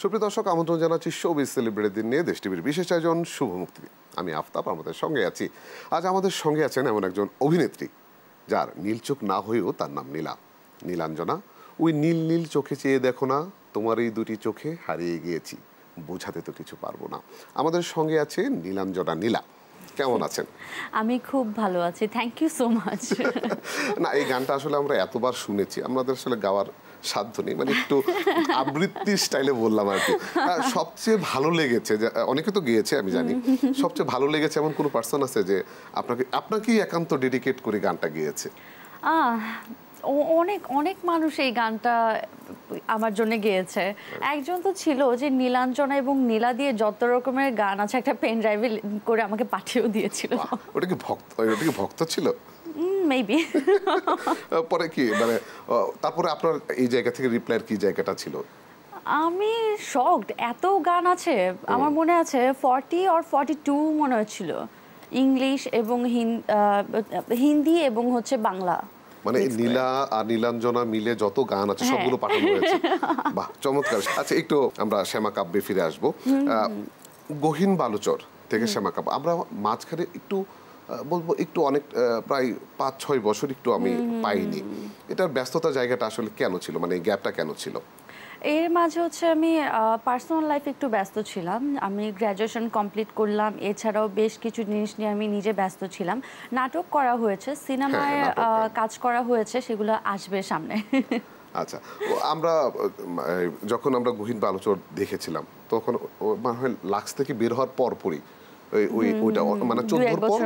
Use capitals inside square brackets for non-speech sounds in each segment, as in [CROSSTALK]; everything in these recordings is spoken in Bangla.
সুপ্রিয় দর্শক আমন্ত্রণ জানাচ্ছি শোবিজ সেলিব্রেটের দিন নিয়ে। দেশ টিভির বিশেষ আয়োজন শুভ মুক্তি। আমি আফতাব আমাদের সঙ্গে আছি। আজ আমাদের সঙ্গে আছেন এমন একজন অভিনেত্রী যার নীল চোখ না হয়েও তার নাম নীলা। নীলাঞ্জনা ওই নীল নীল চোখে চেয়ে দেখো না তোমার এই দুটি চোখে হারিয়ে গিয়েছি। বোঝাতে তো কিছু পারব না। আমাদের সঙ্গে আছে নীলাঞ্জনা নীলা। কেমন আছেন? আমি খুব ভালো আছি। থ্যাংক ইউ সো মাচ না এই গানটা আসলে আমরা এতবার শুনেছি। আমাদের আসলে গাওয়ার সাধ্য নেই মানে একটু আবৃত্তি স্টাইলে বললাম আর কি। সবচেয়ে ভালো লেগেছে যে অনেকে তো গিয়েছে আমি জানি। সবচেয়ে ভালো লেগেছে এমন কোনো পার্সন আছে যে আপনাকে আপনাকেই একান্ত ডেডিকেট করে গানটা গিয়েছে? অনেক অনেক মানুষ এই গানটা আমার জন্য গেয়েছে। একজন তো ছিল যে নীলাঞ্জনা এবং নীলা দিয়ে যত রকমের গান আছে একটা পেন ড্রাইভে করে আমাকে পাঠিয়েও দিয়েছিল। ওটা কি ভক্ত ওটা কি ভক্ত ছিল? মেবি [LAUGHS] পরে কি? মানে তারপরে আপনার এই জায়গা থেকে রিপ্লাইয়ের কি জায়গাটা ছিল? আমি শকড এত গান আছে আমার মনে আছে ফর্টি অর ফর্টি টু মনে হচ্ছিল। ইংলিশ এবং হিন্দি এবং হচ্ছে বাংলা। মানে নীলা আর নীলাঞ্জনা মিলে যত গান আছে হ্যাঁ। সবগুলো পাঠানো হয়েছে। [LAUGHS] বাহ চমৎকার। আচ্ছা একটু আমরা শ্যামা কাব্যে ফিরে আসব। গহীন বালুচর থেকে শ্যামা কাব্য। আমরা মাঝখানে একটু বলব একটু অনেক প্রায় পাঁচ ছয় বছর একটু আমি পাইনি। এটার ব্যস্ততা জায়গাটা আসলে কেন ছিল? মানে এই গ্যাপটা কেন ছিল? এর মাঝে হচ্ছে আমি পার্সোনাল লাইফে একটু ব্যস্ত ছিলাম। আমি গ্র্যাজুয়েশন কমপ্লিট করলাম। এছাড়াও বেশ কিছু জিনিস নিয়ে আমি নিজে ব্যস্ত ছিলাম। নাটক করা হয়েছে সিনেমায় নাটক, হ্যাঁ। কাজ করা হয়েছে সেগুলো আসবে সামনে। আচ্ছা আমরা যখন আমরা গহীন বালুচর দেখেছিলাম তখন মনে হয় লাক্স থেকে বের হওয়ার পর পরই ওই ওই ওইটা মানে চোদ্দোর পর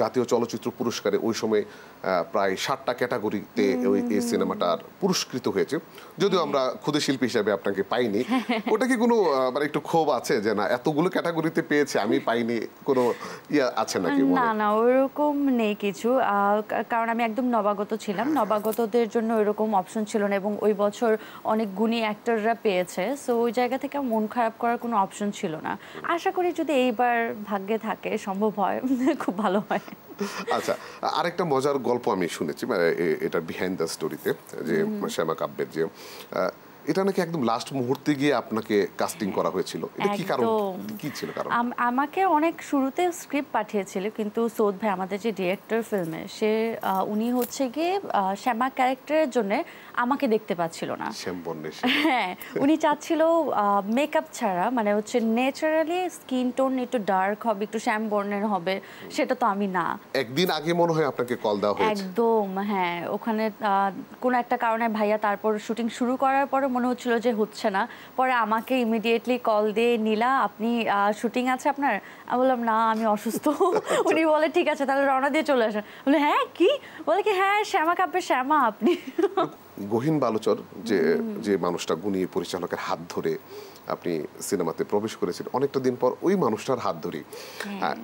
জাতীয় চলচ্চিত্র পুরস্কারে ওই সময় প্রায় ষাটটা ক্যাটাগরিতে ওই এই সিনেমাটার পুরস্কৃত হয়েছে। যদিও আমরা ক্ষুদে শিল্পী হিসাবে আপনাকে পাইনি। [LAUGHS] ওটা কি কোনো মানে একটু ক্ষোভ আছে যে না এতগুলো ক্যাটাগরিতে পেয়েছে আমি পাইনি কোনো ইয়া আছে নাকি না না ওইরকম নেই কিছু। কারণ আমি একদম নবাগত ছিলাম। নবাগতদের জন্য ওইরকম অপশন ছিল না এবং ওই বছর অনেক গুণী অ্যাক্টররা পেয়েছে। সো ওই জায়গা থেকে মন খারাপ করার কোনো অপশন ছিল না। আশা করি যদি এইবার ভাগ্যে থাকে সম্ভব হয় [LAUGHS] খুব ভালো হয়। আচ্ছা আরেকটা মজার গল্প আমি শুনেছি মানে এটা বিহাইন্ড দ্য স্টোরিতে যে শ্যামা কাব্যের যে আহ, এটা নাকি একদম লাস্ট মুহূর্তে গিয়ে আপনাকে কাস্টিং করা হয়েছিল? এটা কি কারণ? কি ছিল কারণ? আমাকে অনেক শুরুতে স্ক্রিপ্ট পাঠিয়েছিল কিন্তু সৌদ ভাই আমাদের যে ডিরেক্টর ফিল্মে সে উনি হচ্ছে গিয়ে শ্যামা ক্যারেক্টারের জন্য আমাকে দেখতে পাচ্ছিল না। হ্যাঁ উনি চাচ্ছিল মেকআপ ছাড়া মানে হচ্ছে ন্যাচারালি স্কিন টোন একটু ডার্ক হবে একটু শ্যাম বর্ণের হবে সেটা তো আমি না। একদিন আগে মনে হয় আপনাকে কল দেওয়া হয়েছে। একদম হ্যাঁ ওখানে কোনো একটা কারণে ভাইয়া তারপর শুটিং শুরু করার পরে মনে হচ্ছিল যে হচ্ছে না। পরে আমাকে ইমিডিয়েটলি কল দিয়ে নীলা আপনি শুটিং আছে আপনার? আমি বললাম না আমি অসুস্থ। [LAUGHS] উনি বলে ঠিক আছে তাহলে রওনা দিয়ে চলে আসেন। বলে হ্যাঁ কি? বলে কি হ্যাঁ শ্যামা কাপে শ্যামা আপনি? গহীন বালুচর যে যে মানুষটা গুণী পরিচালকের হাত ধরে আপনি সিনেমাতে প্রবেশ করেছেন অনেকটা দিন পর ওই মানুষটার হাত ধরে হ্যাঁ।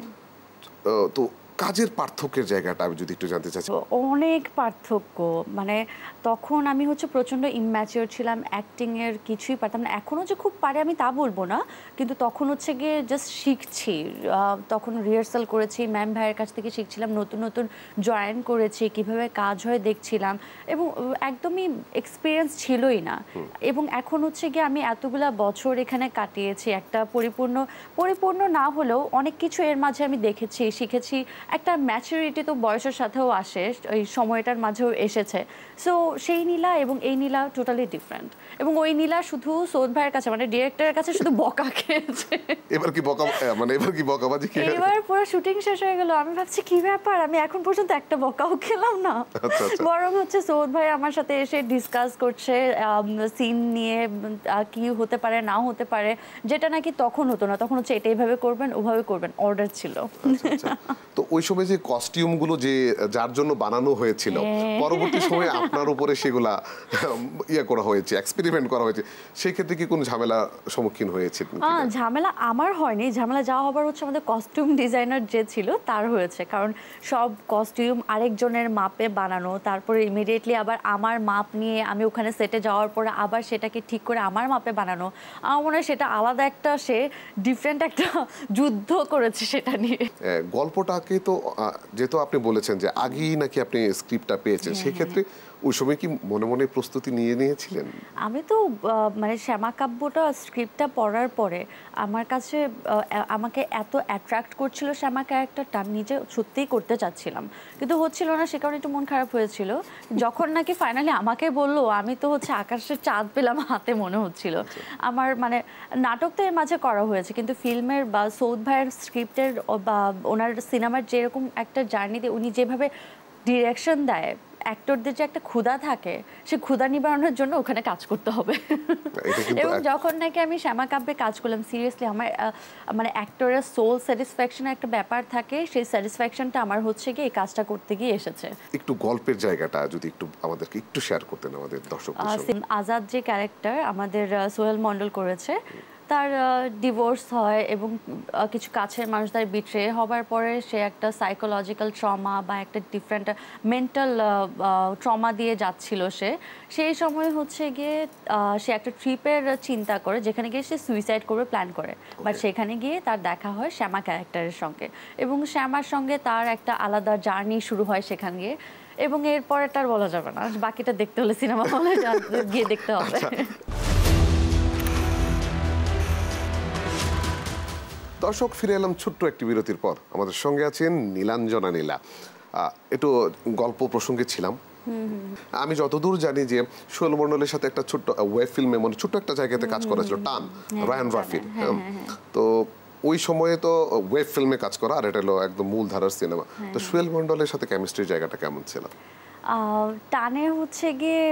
আহ, তো কাজের পার্থক্যের জায়গাটা আমি যদি একটু জানতে চাচ্ছি। অনেক পার্থক্য। মানে তখন আমি হচ্ছে প্রচণ্ড ইম্যাচিওর ছিলাম অ্যাক্টিংয়ের কিছুই পারতাম না। এখনও যে খুব পারে আমি তা বলব না কিন্তু তখন হচ্ছে গিয়ে জাস্ট শিখছি। তখন রিহার্সাল করেছি ম্যাম ভাইয়ের কাছ থেকে শিখছিলাম নতুন নতুন জয়েন করেছি কীভাবে কাজ হয় দেখছিলাম এবং একদমই এক্সপিরিয়েন্স ছিলই না। এবং এখন হচ্ছে গিয়ে আমি এতগুলা বছর এখানে কাটিয়েছি একটা পরিপূর্ণ পরিপূর্ণ না হলেও অনেক কিছু এর মাঝে আমি দেখেছি শিখেছি। একটা ম্যাচুরিটি তো বয়সের সাথেও আসে ওই সময়টার মাঝেও এসেছে। সো সেই নীলা এবং এই নীলা টোটালি ডিফারেন্ট এবং ওই নীলা শুধু সৌদ ভাইয়ের কাছে মানে ডিরেক্টরের কাছে শুধু বকা খেয়েছে। এবার কি বকা মানে এবার কি বকাবাজি কি এবার পুরো শুটিং শেষ হয়ে গেল। আমি ভাবছি কি ব্যাপার? আমি এখন পর্যন্ত একটা বকাও খেলাম না। আচ্ছা, আচ্ছা। বরং হচ্ছে সৌদ ভাই আমার সাথে এসে ডিসকাস করছে সিন নিয়ে কি হতে পারে না হতে পারে যেটা নাকি তখন হতো না। তখন হচ্ছে এটা এইভাবে করবেন ওভাবে করবেন। অর্ডার ছিল। আচ্ছা। তো ওই সময় যে কস্টিউমগুলো যে যার জন্য বানানো হয়েছিল হ্যাঁ। পরবর্তী সময়ে আপনার উপরে সেগুলা ইয়ে করা হয়েছে এক্সপেরিমেন্ট করা হয়েছে। সেই ক্ষেত্রে কি কোনো ঝামেলা সম্মুখীন হয়েছে ঝামেলা আমার হয়নি। ঝামেলা যা হবার হচ্ছে আমাদের কস্টিউম ডিজাইনার যে ছিল তার হয়েছে। কারণ সব কস্টিউম আরেকজনের মাপে বানানো তারপরে ইমিডিয়েটলি আবার আমার মাপ নিয়ে আমি ওখানে সেটে যাওয়ার পরে আবার সেটাকে ঠিক করে আমার মাপে বানানো আমার মনে হয় সেটা আলাদা একটা সে ডিফারেন্ট একটা যুদ্ধ করেছে সেটা নিয়ে। গল্পটাকে তো যেহেতু আপনি বলেছেন যে আগেই নাকি আপনি স্ক্রিপ্টটা পেয়েছেন হ্যাঁ, সেক্ষেত্রে ওই সময় কি মনে মনে প্রস্তুতি নিয়ে নিয়েছিলেন? আমি তো মানে শ্যামা কাব্যটা, স্ক্রিপ্টটা পড়ার পরে আমার কাছে আমাকে এত অ্যাট্রাক্ট করছিল শ্যামা ক্যারেক্টারটা আমি নিজে সত্যিই করতে চাচ্ছিলাম। কিন্তু হচ্ছিল না, সে কারণে একটু মন খারাপ হয়েছিল। যখন নাকি ফাইনালি আমাকে বলল, আমি তো হচ্ছে আকাশের চাঁদ পেলাম হাতে মনে হচ্ছিল। আমার মানে নাটক তো এর মাঝে করা হয়েছে, কিন্তু ফিল্মের বা সৌদ ভাইয়ের স্ক্রিপ্টের, বা ওনার সিনেমার যেরকম একটা জার্নিতে উনি যেভাবে ডিরেকশন দেয় অ্যাক্টরদের যে একটা ক্ষুধা থাকে সে ক্ষুধা নিবারণের জন্য ওখানে কাজ করতে হবে। এবং যখন নাকি আমি শ্যামা কাব্যে কাজ করলাম সিরিয়াসলি আমার মানে অ্যাক্টরের সোল স্যাটিসফ্যাকশনের একটা ব্যাপার থাকে সেই স্যাটিসফ্যাকশনটা আমার হচ্ছে গিয়ে এই কাজটা করতে গিয়ে এসেছে। একটু গল্পের জায়গাটা যদি একটু আমাদেরকে একটু শেয়ার করতেন আমাদের সিম- আজাদ যে ক্যারেক্টার আমাদের সোহেল মন্ডল করেছে তার ডিভোর্স হয় এবং কিছু কাছের মানুষ তার বিট্রে হবার পরে সে একটা সাইকোলজিক্যাল ট্রমা বা একটা ডিফারেন্ট মেন্টাল ট্রমা দিয়ে যাচ্ছিল সে। সেই সময় হচ্ছে গিয়ে সে একটা ট্রিপের চিন্তা করে যেখানে গিয়ে সে সুইসাইড করবে প্ল্যান করে। বাট সেখানে গিয়ে তার দেখা হয় শ্যামা ক্যারেক্টারের সঙ্গে। এবং শ্যামার সঙ্গে তার একটা আলাদা জার্নি শুরু হয় সেখানে গিয়ে। এবং এরপর এটা আর বলা যাবে না। বাকিটা দেখতে হলে সিনেমা হলে গিয়ে দেখতে হবে। দর্শক ফিরে এলাম ছোট্ট একটি বিরতির পর। আমাদের সঙ্গে আছেন নীলাঞ্জনা নীলা। একটু গল্প প্রসঙ্গে ছিলাম। আমি যতদূর জানি যে শোল মন্ডলের সাথে একটা ছোট্ট ওয়েব ফিল্মে মানে ছোট্ট একটা জায়গাতে কাজ করা ছিল টান রায়ান রাফির হ্যাঁ। তো ওই সময়ে তো ওয়েব ফিল্মে কাজ করা আর এটা হলো একদম মূল ধারার সিনেমা তো সোহেল মন্ডলের সাথে কেমিস্ট্রির জায়গাটা কেমন ছিল? টানে হচ্ছে গিয়ে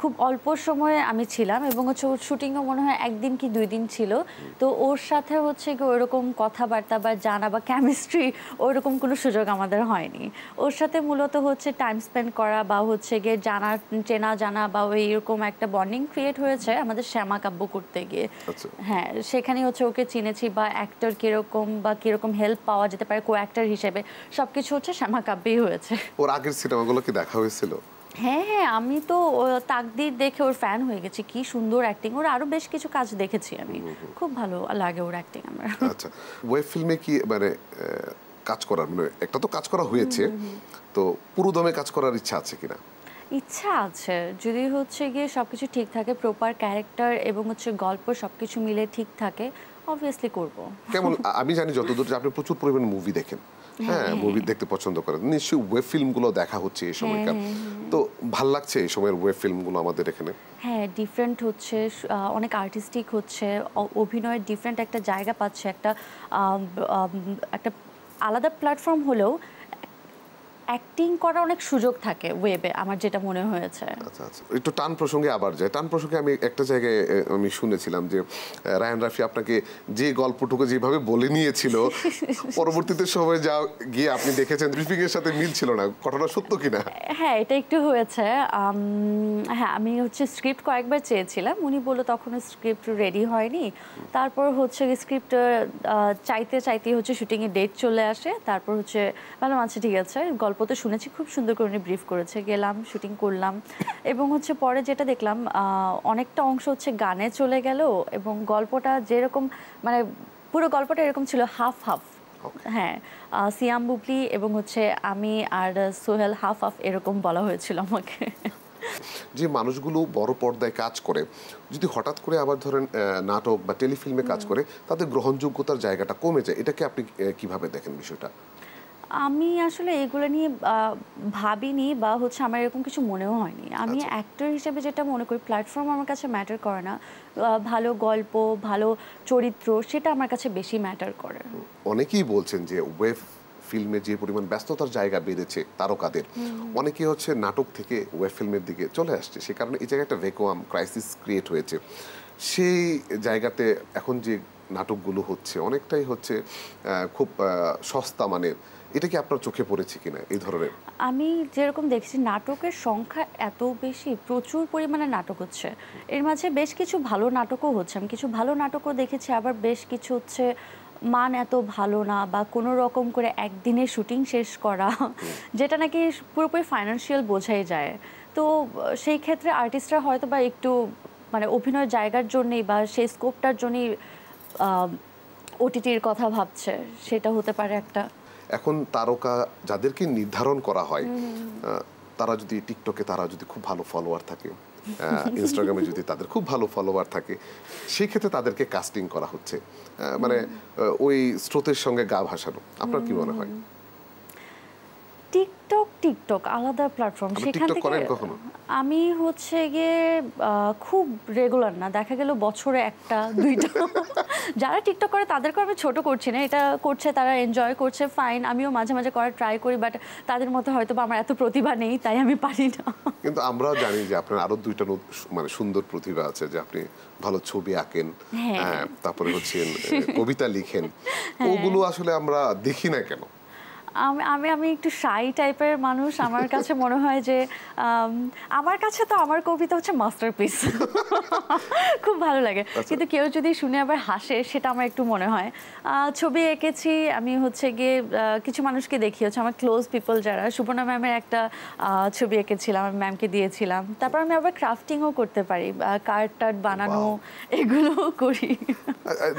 খুব অল্প সময়ে আমি ছিলাম এবং হচ্ছে ওর শুটিংও মনে হয় একদিন কি দুই দিন ছিল। তো ওর সাথে হচ্ছে গিয়ে ওইরকম কথাবার্তা বা জানা বা কেমিস্ট্রি ওইরকম কোনো সুযোগ আমাদের হয়নি। ওর সাথে মূলত হচ্ছে টাইম স্পেন্ড করা বা হচ্ছে গিয়ে জানা চেনা জানা বা ওই এরকম একটা বন্ডিং ক্রিয়েট হয়েছে আমাদের শ্যামা কাব্য করতে গিয়ে। আচ্ছা। হ্যাঁ সেখানে হচ্ছে ওকে চিনেছি বা অ্যাক্টর কীরকম বা কীরকম হেল্প পাওয়া যেতে পারে কো অ্যাক্টর হিসেবে সবকিছু হচ্ছে শ্যামা কাব্যেই হয়েছে। ওর আগের সিনেমাগুলো দেখা হয়েছিল? হ্যাঁ হ্যাঁ আমি তো তাকদির দেখে ওর ফ্যান হয়ে গেছি। কি সুন্দর অ্যাক্টিং ওর আরও বেশ কিছু কাজ দেখেছি আমি। খুব ভালো লাগে ওর অ্যাক্টিং আমার। আচ্ছা ওয়েব ফিল্মে কি মানে কাজ করার মানে একটা তো কাজ করা হয়েছে। তো পুরো দমে কাজ করার ইচ্ছা আছে কিনা? ইচ্ছা আছে। যদি হচ্ছে গিয়ে সবকিছু ঠিক থাকে প্রপার ক্যারেক্টার এবং হচ্ছে গল্প সবকিছু মিলে ঠিক থাকে অবভিয়াসলি করব। কেমন? আমি জানি যতদূর আপনি প্রচুর পরিমাণ মুভি দেখেন। হ্যাঁ মুভি দেখতে পছন্দ করে নিশ্চয়ই ওয়েব ফিল্মগুলো দেখা হচ্ছে এই সময়কার। তো ভালো লাগছে এই সময়ের ওয়েব ফিল্মগুলো আমাদের এখানে? হ্যাঁ ডিফারেন্ট হচ্ছে অনেক আর্টিস্টিক হচ্ছে অভিনয়ের ডিফারেন্ট একটা জায়গা পাচ্ছে। একটা একটা আলাদা প্ল্যাটফর্ম হলেও অ্যাক্টিং করার অনেক সুযোগ থাকে ওয়েবে আমার যেটা মনে হয়েছে। আচ্ছা আচ্ছা। একটু টান প্রসঙ্গে আবার যায় টান প্রসঙ্গে আমি একটা জায়গায় আমি শুনেছিলাম যে রায়ান রাফি আপনাকে যে গল্পটুকু যেভাবে বলে নিয়েছিল [LAUGHS] পরবর্তীতে সময় যা গিয়ে আপনি দেখেছেন রিফিকের সাথে মিল ছিল না। ঘটনা সত্য কিনা? হ্যাঁ এটা একটু হয়েছে। হ্যাঁ আমি হচ্ছে স্ক্রিপ্ট কয়েকবার চেয়েছিলাম। উনি বলল তখন স্ক্রিপ্ট রেডি হয়নি। তারপর হচ্ছে স্ক্রিপ্ট চাইতে চাইতে হচ্ছে শুটিংয়ের ডেট চলে আসে। তারপর হচ্ছে ভালো আচ্ছা ঠিক আছে গল্প তো শুনেছি খুব সুন্দর করে উনি ব্রিফ করেছে গেলাম শুটিং করলাম। এবং হচ্ছে পরে যেটা দেখলাম অনেকটা অংশ হচ্ছে গানে চলে গেল এবং গল্পটা যেরকম মানে পুরো গল্পটা এরকম ছিল হাফ হাফ হ্যাঁ সিয়াম বুবলি এবং হচ্ছে আমি আর সোহেল হাফ হাফ এরকম বলা হয়েছিল আমাকে। যে মানুষগুলো বড় পর্দায় কাজ করে যদি হঠাৎ করে আবার ধরেন নাটক বা টেলিফিল্মে কাজ করে তাদের গ্রহণযোগ্যতার জায়গাটা কমে যায় এটাকে আপনি কীভাবে দেখেন বিষয়টা? আমি আসলে এগুলো নিয়ে ভাবিনি বা হচ্ছে আমার এরকম কিছু মনেও হয়নি। আমি আচ্ছা। অ্যাক্টর হিসেবে যেটা মনে করি প্ল্যাটফর্ম আমার কাছে ম্যাটার করে না। ভালো গল্প ভালো চরিত্র সেটা আমার কাছে বেশি ম্যাটার করে। অনেকেই বলছেন যে ওয়েব ফিল্মে যে পরিমাণ ব্যস্ততার জায়গা বেড়েছে তারকাদের অনেকেই হচ্ছে নাটক থেকে ওয়েব ফিল্মের দিকে চলে আসছে। সে কারণে এই জায়গায় একটা ভেকুয়াম ক্রাইসিস ক্রিয়েট হয়েছে। সেই জায়গাতে এখন যে নাটকগুলো হচ্ছে অনেকটাই হচ্ছে খুব সস্তা মানের এটা কি আপনার চোখে পড়েছে কিনা এই ধরনের? আমি যেরকম দেখছি নাটকের সংখ্যা এত বেশি প্রচুর পরিমাণে নাটক হচ্ছে। এর মাঝে বেশ কিছু ভালো নাটকও হচ্ছে। আমি কিছু ভালো নাটকও দেখেছি আবার বেশ কিছু হচ্ছে মান এত ভালো না বা কোনো রকম করে একদিনে শুটিং শেষ করা যেটা নাকি পুরোপুরি ফাইন্যান্সিয়াল বোঝাই যায়। তো সেই ক্ষেত্রে আর্টিস্টরা হয়তো বা একটু মানে অভিনয়ের জায়গার জন্যেই বা সেই স্কোপটার জন্যই ওটিটির কথা ভাবছে সেটা হতে পারে একটা। এখন তারকা যাদেরকে নির্ধারণ করা হয় তারা যদি টিকটকে তারা যদি খুব ভালো ফলোয়ার থাকে ইনস্টাগ্রামে যদি তাদের খুব ভালো ফলোয়ার থাকে সেই ক্ষেত্রে তাদেরকে কাস্টিং করা হচ্ছে। মানে ওই স্রোতের সঙ্গে গা ভাসানো। আপনার কি মনে হয়? টিকটক টিকটক আলাদা প্ল্যাটফর্ম সেখান থেকে আমি হচ্ছে গিয়ে খুব রেগুলার না দেখা গেল বছরে একটা দুইটা। [LAUGHS] যারা টিকটক করে তাদেরকে আমি ছোট করছি না এটা করছে তারা এনজয় করছে ফাইন আমিও মাঝে মাঝে করার ট্রাই করি বাট তাদের মতো হয়তো আমার এত প্রতিভা নেই তাই আমি পারি না। কিন্তু আমরাও জানি যে আপনার আরও দুইটা মানে সুন্দর প্রতিভা আছে যে আপনি ভালো ছবি আঁকেন হ্যাঁ। হ্যাঁ, তারপরে হচ্ছে [LAUGHS] কবিতা লিখেন। ওগুলো আসলে আমরা দেখি না কেন? আমি আমি আমি একটু শাই টাইপের মানুষ। আমার কাছে [LAUGHS] মনে হয় যে আমার কাছে তো আমার কবিতা হচ্ছে মাস্টারপিস [LAUGHS] খুব ভালো লাগে। কিন্তু কেউ যদি শুনে আবার হাসে সেটা আমার একটু মনে হয়। ছবি এঁকেছি আমি হচ্ছে গিয়ে কিছু মানুষকে দেখি। হচ্ছে আমার ক্লোজ পিপল যারা সুবর্ণা ম্যামের একটা ছবি এঁকেছিলাম আমি ম্যামকে দিয়েছিলাম। তারপর আমি আবার ক্রাফটিংও করতে পারি কার্ড টার্ড বানানো এগুলো করি।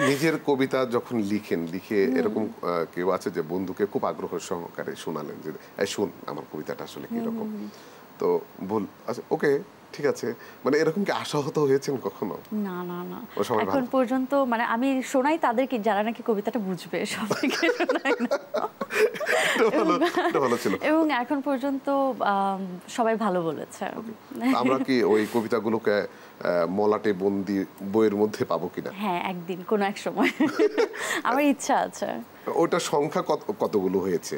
নিজের কবিতা যখন লিখেন লিখে এরকম কেউ আছে যে বন্ধুকে খুব আগ্রহ সহকারে শোনালেন যে এই শোন আমার কবিতাটা আসলে কীরকম? তো বল আচ্ছা ওকে ঠিক আছে। মানে এরকম কি আশাহত হয়েছেন কখনো? না না না। এখন পর্যন্ত মানে আমি শোনাই তাদেরকে যারা নাকি কবিতাটা বুঝবে সবাইকে শোনাই না। ভালো ভালো ছিল। এবং এখন পর্যন্ত সবাই ভালো বলেছে। আমরা কি ওই কবিতাগুলোকে মলাটে বন্দি বইয়ের মধ্যে পাবো কিনা? হ্যাঁ একদিন কোনো এক সময়। [LAUGHS] আমার ইচ্ছা আছে। ওইটার সংখ্যা কত কতগুলো হয়েছে?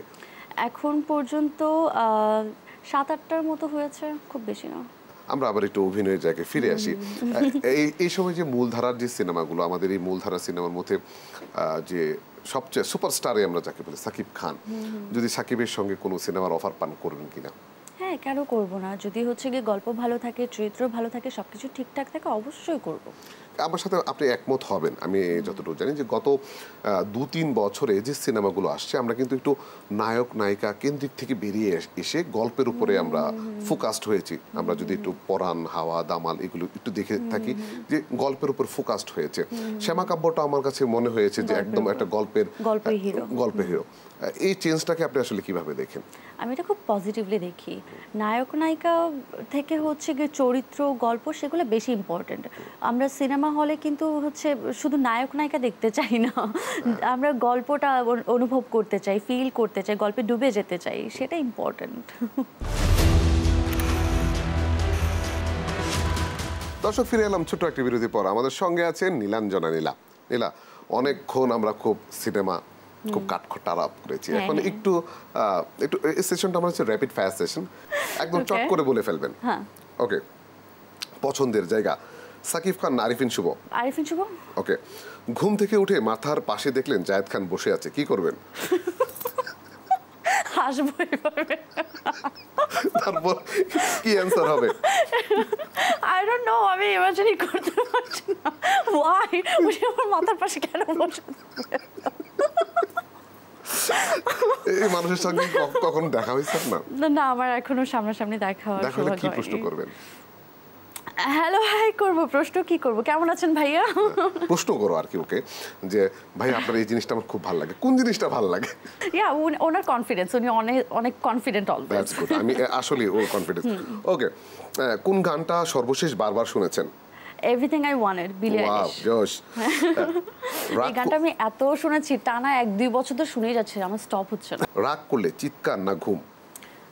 এখন পর্যন্ত সাত আটটার মতো হয়েছে খুব বেশি না। আমরা আবার একটু অভিনয়ের জায়গায় ফিরে আসি। এই এই সময় যে মূলধারার যে সিনেমাগুলো আমাদের এই মূলধারা সিনেমার মধ্যে যে সবচেয়ে সুপারস্টারে আমরা যাকে বলি সাকিব খান। যদি সাকিবের সঙ্গে কোনো সিনেমার অফার পান করবেন কিনা? হ্যাঁ কেন করব না? যদি হচ্ছে গিয়ে গল্প ভালো থাকে চরিত্র ভালো থাকে সবকিছু ঠিকঠাক থাকে অবশ্যই করব। আমার সাথে আপনি একমত হবেন আমি যতটুকু জানি যে গত দু তিন বছরে যে সিনেমাগুলো আসছে আমরা কিন্তু একটু নায়ক নায়িকা কেন্দ্রিক থেকে বেরিয়ে এস- গল্পের উপরে আমরা ফোকাসড হয়েছি। আমরা যদি একটু পরাণ হাওয়া দামাল এগুলো একটু দেখে থাকি যে গল্পের উপর ফোকাসড হয়েছে। শ্যামা কাব্যটা আমার কাছে মনে হয়েছে যে একদম একটা গল্পের গল্পের হিরো। এই চেঞ্জটাকে আপনি আসলে কীভাবে দেখেন? আমি এটা খুব পজিটিভলি দেখি। নায়ক নায়িকা থেকে হচ্ছে গিয়ে চরিত্র গল্প সেগুলো বেশি ইম্পর্ট্যান্ট আমরা সিনেমা হলে কিন্তু হচ্ছে শুধু নায়ক নায়িকা দেখতে চাই না। আমরা গল্পটা অনুভব করতে চাই ফিল করতে চাই গল্পে ডুবে যেতে চাই সেটা ইম্পর্ট্যান্ট দর্শক ফিরে এলাম ছোট্ট একটি বিরতি পর। আমাদের সঙ্গে আছেন নীলাঞ্জনা নীলা। নীলা অনেকক্ষণ আমরা খুব সিনেমা খুব কাঠখোট্টা আলাপ করেছি। হ্যাঁ, এখন হ্যাঁ। একটু একটু এই সেশনটা আমার হচ্ছে র্যাপিড ফায়ার সেশন একদম চট করে বলে ফেলবেন। হ্যাঁ। ওকে পছন্দের জায়গা। সাকিব খান আরিফিন শুভ। আরিফিন শুভ? ওকে ঘুম থেকে উঠে মাথার পাশে দেখলেন জায়েদ খান বসে আছে। কি করবেন? হাসবো এভাবে। তারপর কি অ্যান্সার হবে? আই ডোন্ট নো আমি ইমাজিনই করতে পারছি না। ওয়াই উনি আমার মাথার পাশে কেন বসে এই মানুষের সঙ্গে কখনো দেখা হয়েছে না? না আমার এখনও সামনাসামনি দেখা হওয়ার দেখা হলে কি প্রশ্ন করবেন? হ্যালো হাই করব। প্রশ্ন কি করব? কেমন আছেন ভাইয়া? প্রশ্ন করো আর কি ওকে যে ভাই আপনার এই জিনিসটা আমার খুব ভালো লাগে। কোন জিনিসটা ভালো লাগে? ইয়া ওনার কনফিডেন্স উনি অনেক অনেক কনফিডেন্ট অলওয়েজ দ্যাটস গুড আমি আসলে ও কনফিডেন্স ওকে কোন গানটা সর্বশেষ বারবার শুনেছেন? Everything I wanted Billie Eilish জোশ এই গানটা আমি এত শুনেছি টানা এক দুই বছর তো শুনেই যাচ্ছে আমার স্টপ হচ্ছে না। রাগ করলে চিৎকার না ঘুম?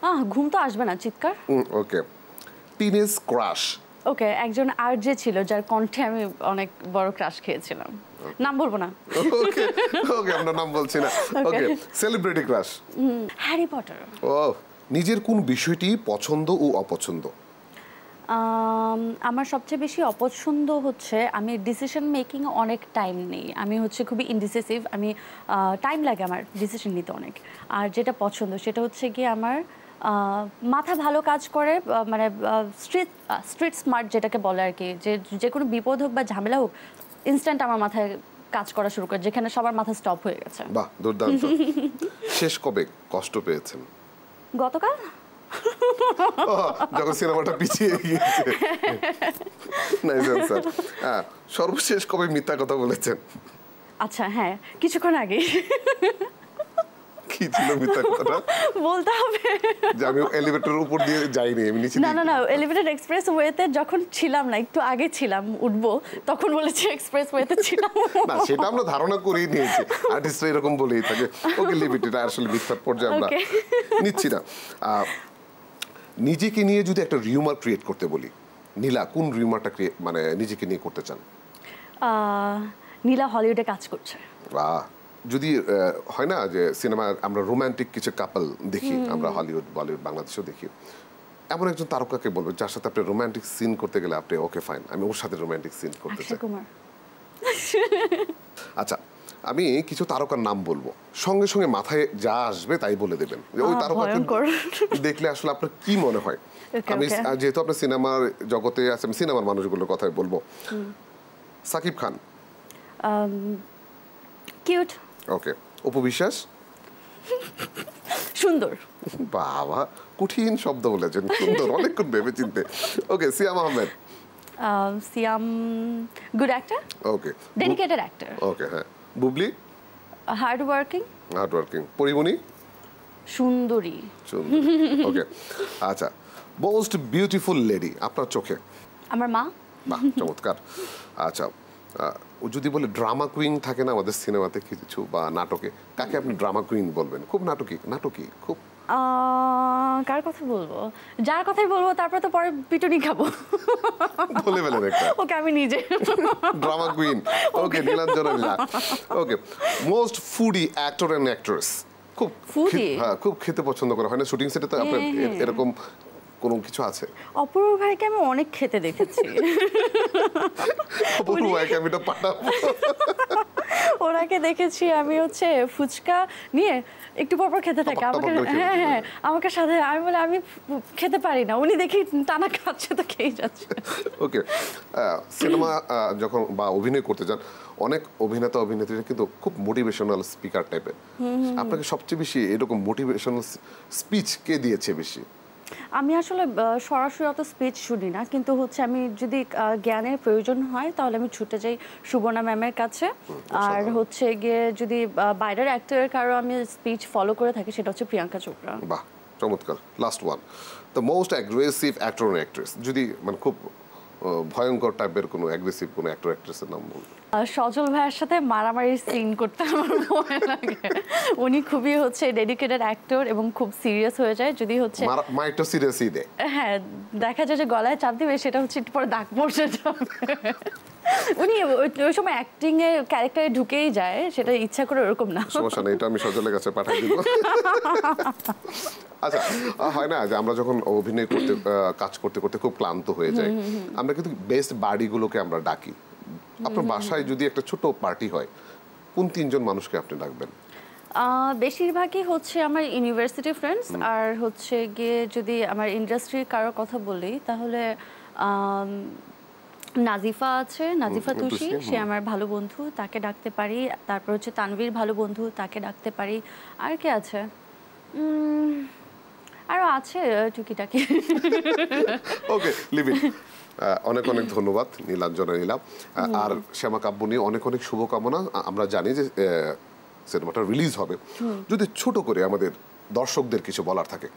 আহ ঘুম তো আসবে না চিৎকার? ওকে টিনেজ ক্রাশ ওকে একজন আর যে ছিল যার কণ্ঠে আমি অনেক বড় ক্রাশ খেয়েছিলাম। নাম বলব না। [LAUGHS] ওকে ওকে আমরা নাম বলছি না। Okay celebrity crush Harry Potter ও নিজের কোন বিষয়টি পছন্দ ও অপছন্দ? আমার সবচেয়ে বেশি অপছন্দ হচ্ছে আমি ডিসিশন মেকিং অনেক টাইম নেই। আমি হচ্ছে খুবই ইনডিসিসিভ আমি টাইম লাগে আমার ডিসিশন নিতে অনেক। আর যেটা পছন্দ সেটা হচ্ছে কি আমার মাথা ভালো কাজ করে মানে স্ট্রিট স্ট্রিট স্মার্ট যেটাকে বলে আর কি যে যে কোনো বিপদ হোক বা ঝামেলা হোক ইনস্ট্যান্ট আমার মাথায় কাজ করা শুরু করে যেখানে সবার মাথা স্টপ হয়ে গেছে। বাহ দুর্দান্ত। শেষ কবে কষ্ট পেয়েছেন? গতকাল? যখন সিনেমাটা পিছিয়ে গিয়েছে। নাইস অ্যান্সার হ্যাঁ সর্বশেষ কবে মিথ্যা কথা বলেছেন। আচ্ছা হ্যাঁ কিছুক্ষণ আগে কি ছিল মিথ্যা কথাটা? বলতে হবে। যে আমি এলিভেটরের উপর দিয়ে যাইনি আমি নিচে না না না এক্সপ্রেস ওয়েতে যখন ছিলাম না একটু আগে ছিলাম উঠবো তখন বলেছি এক্সপ্রেস ওয়েতে ছিলাম। না সেটা আমরা ধারণা করেই নিয়েছি। আর্টিস্টরা এরকম বলেই থাকে। ওকে লিমিট এটা আসলে মিথ্যার পর্যায়ে আমরা নিচ্ছি না। নিজেকে নিয়ে যদি একটা রিউমার ক্রিয়েট করতে বলি নীলা কোন রিউমারটা মানে নিজেকে নিয়ে করতে চান? নীলা হলিউডে কাজ করছে। বা যদি হয় না যে সিনেমা আমরা রোমান্টিক কিছু কাপল দেখি আমরা হলিউড বলিউড বাংলাদেশেও দেখি। এমন একজন তারকাকে বলব যার সাথে আপনি রোমান্টিক সিন করতে গেলে আপনি ওকে ফাইন আমি ওর সাথে রোমান্টিক সিন করতে চাই। আচ্ছা আমি কিছু তারকার নাম বলব। সঙ্গে সঙ্গে মাথায় যা আসবে তাই বলে দেবেন। যে ওই তারকাকে দেখলে আসলে আপনার কি মনে হয়? আমি যেহেতু আপনার সিনেমার জগতে আছে আমি সিনেমার মানুষগুলোর কথাই বলব। সাকিব খান। কিউট। ওকে। অপু বিশ্বাস? সুন্দর। বাবা কঠিন শব্দ বলেছেন সুন্দর অনেকক্ষণ ভেবে চিনতে okay Siam Ahmed. Siam good actor okay. Dedicated actor okay হ্যাঁ। Bubly? Hard working hard working Porimoni? সুন্দরী। ওকে আচ্ছা মোস্ট বিউটিফুল লেডি আপনার চোখে? আমার মা। বাহ চমৎকার। আচ্ছা ও যদি বলে ড্রামা কুইন থাকে না আমাদের সিনেমাতে কিছু বা নাটকে কাকে আপনি ড্রামা কুইন বলবেন? খুব নাটকি নাটকি খুব? কার কথা বলব? যার কথাই বলব তারপরে তো পরে পিটুনি খাব। বলে ফেলেন একটা ওকে আমি নিজে। Drama queen okay. Nilanjana Lila okay most foodie actor and actress খুব ফুডি হ্যাঁ খুব খেতে পছন্দ করে। হয় না শুটিং সেটে তো আপনার হ্যাঁ, এ- হ্যাঁ। এরকম কোনো কিছু আছে? অপূর্ব ভাইকে আমি অনেক খেতে দেখেছি। অপূর্ব ভাইকে আমি এটা পাঠাবো। ওনাকে দেখেছি আমি হচ্ছে ফুচকা নিয়ে একটু পর পর খেতে থাকে। আমাকে হ্যাঁ হ্যাঁ আমাকে সাথে আমি বলে আমি খেতে পারি না। উনি দেখি টানা খাচ্ছে তো খেয়ে যাচ্ছে। ওকে সিনেমা যখন বা অভিনয় করতে যান অনেক অভিনেতা অভিনেত্রীরা কিন্তু খুব মোটিভেশনাল স্পিকার টাইপের আপনাকে সবচেয়ে বেশি এরকম মোটিভেশনাল স্পিচ কে দিয়েছে বেশি? আমি আসলে সরাসরি অত স্পিচ শুনি না। কিন্তু হচ্ছে আমি যদি জ্ঞানের প্রয়োজন হয় তাহলে আমি ছুটে যাই সুবর্ণা ম্যামের কাছে। আর হচ্ছে গিয়ে যদি বাইরের অ্যাক্টরের কারও আমি স্পিচ ফলো করে থাকি সেটা হচ্ছে প্রিয়াঙ্কা চোপড়া। বাহ চমৎকার। Last one the most aggressive actor actress যদি মানে খুব ভয়ঙ্কর টাইপের কোনো অ্যাগ্রেসিভ কোনো অ্যাক্টর অ্যাক্ট্রেসের নাম বলুন। আহ, সজল ভাইয়ের সাথে মারামারির সিন করতে আমার ভয় লাগে। উনি খুবই হচ্ছে ডেডিকেটেড অ্যাক্টর এবং খুব সিরিয়াস হয়ে যায়। যদি হচ্ছে মাইকটা সিরিয়াসই দেয় হ্যাঁ দেখা যায় যে গলায় চাপ দিবে সেটা হচ্ছে একটু পরে দাগ পড়ে যাবে। উনি ওই সময় অ্যাক্টিং এর ক্যারেক্টারে ঢুকেই যায় সেটা ইচ্ছা করে ওরকম না। সমস্যা নেই এটা আমি সজলের কাছে পাঠিয়ে দিব। আচ্ছা হয় না যে আমরা যখন অভিনয় করতে কাজ করতে করতে খুব ক্লান্ত হয়ে যাই আমরা কিন্তু বেস্ট বাড়িগুলোকে আমরা ডাকি। আপনার বাসায় যদি একটা ছোট পার্টি হয় কোন তিনজন মানুষকে আপনি ডাকবেন? বেশিরভাগই হচ্ছে আমার ইউনিভার্সিটি ফ্রেন্ডস আর হচ্ছে গিয়ে যদি আমার ইন্ডাস্ট্রির কারোর কথা বলি তাহলে নাজিফা আছে নাজিফা তুষি সে আমার ভালো বন্ধু তাকে ডাকতে পারি। তারপর হচ্ছে তানভীর ভালো বন্ধু তাকে ডাকতে পারি। আর কে আছে? উম, আরও আছে টুকিটাকি। [LAUGHS] ওকে লিভিন অনেক অনেক ধন্যবাদ নীলাঞ্জনা নীলা। আর শ্যামা কাব্য নিয়ে অনেক অনেক শুভকামনা। আমরা জানি যে সিনেমাটা রিলিজ হবে। যদি ছোট করে আমাদের দর্শকদের কিছু বলার থাকে।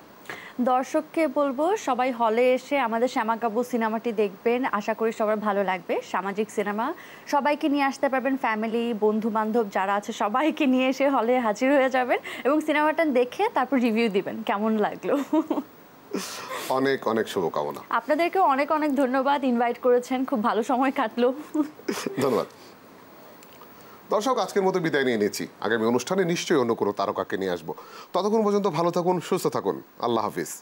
দর্শককে বলব সবাই হলে এসে আমাদের শ্যামাকাব্য সিনেমাটি দেখবেন। আশা করি সবার ভালো লাগবে। সামাজিক সিনেমা সবাইকে নিয়ে আসতে পারবেন ফ্যামিলি বন্ধু বান্ধব যারা আছে সবাইকে নিয়ে এসে হলে হাজির হয়ে যাবেন এবং সিনেমাটা দেখে তারপর রিভিউ দিবেন। কেমন লাগল? অনেক অনেক শুভকামনা। আপনাদেরকেও অনেক অনেক ধন্যবাদ ইনভাইট করেছেন খুব ভালো সময় কাটলো। ধন্যবাদ। দর্শক আজকের মতো বিদায় নিয়ে নিয়েছি আগামী অনুষ্ঠানে নিশ্চয়ই অন্য কোনো তারকাকে নিয়ে আসব। ততক্ষণ পর্যন্ত ভালো থাকুন সুস্থ থাকুন। আল্লাহ হাফিজ।